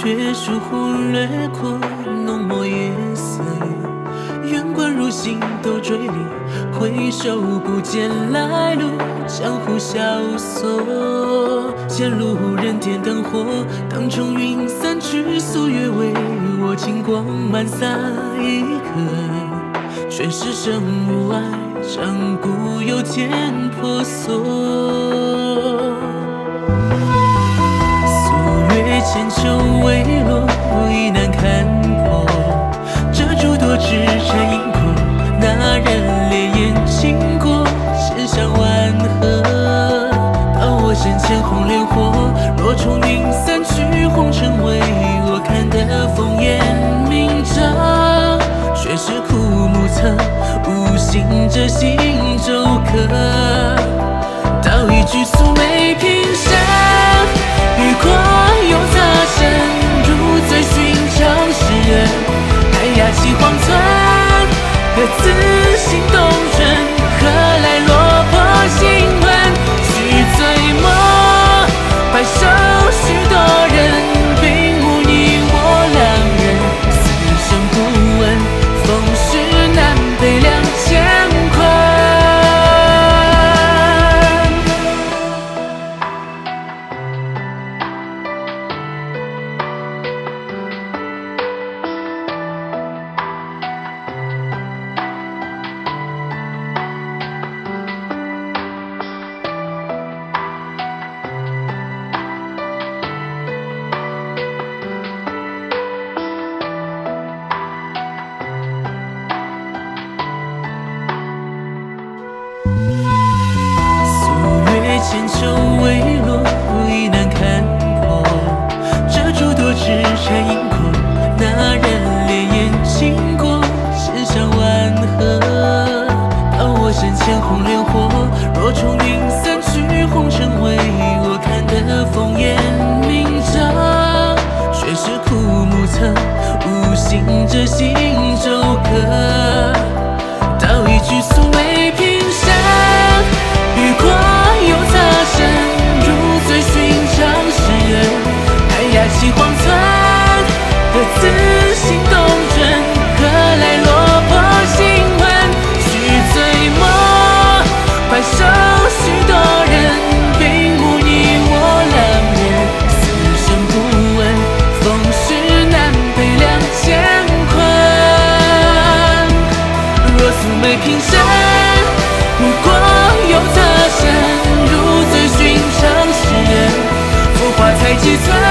却疏忽掠过浓墨夜色。远观如星斗坠落，回首不见来路，江湖萧索。前路无人点灯火，当冲云散去，素月为我金光满洒一刻，却是生无爱，长故有天婆娑。千秋未落，已难看破。这诸多纸缠因果，那人烈焰经过，千山万壑。到我身前红莲火，若冲云散去，红尘为我看得烽烟明照，却是枯木侧，无心这行 It's in 我身前红莲火，若重云散去，红尘为我看得烽烟明照，却是枯木侧，无心者惜被平生。如果有他生，如此寻常事，浮华才几寸。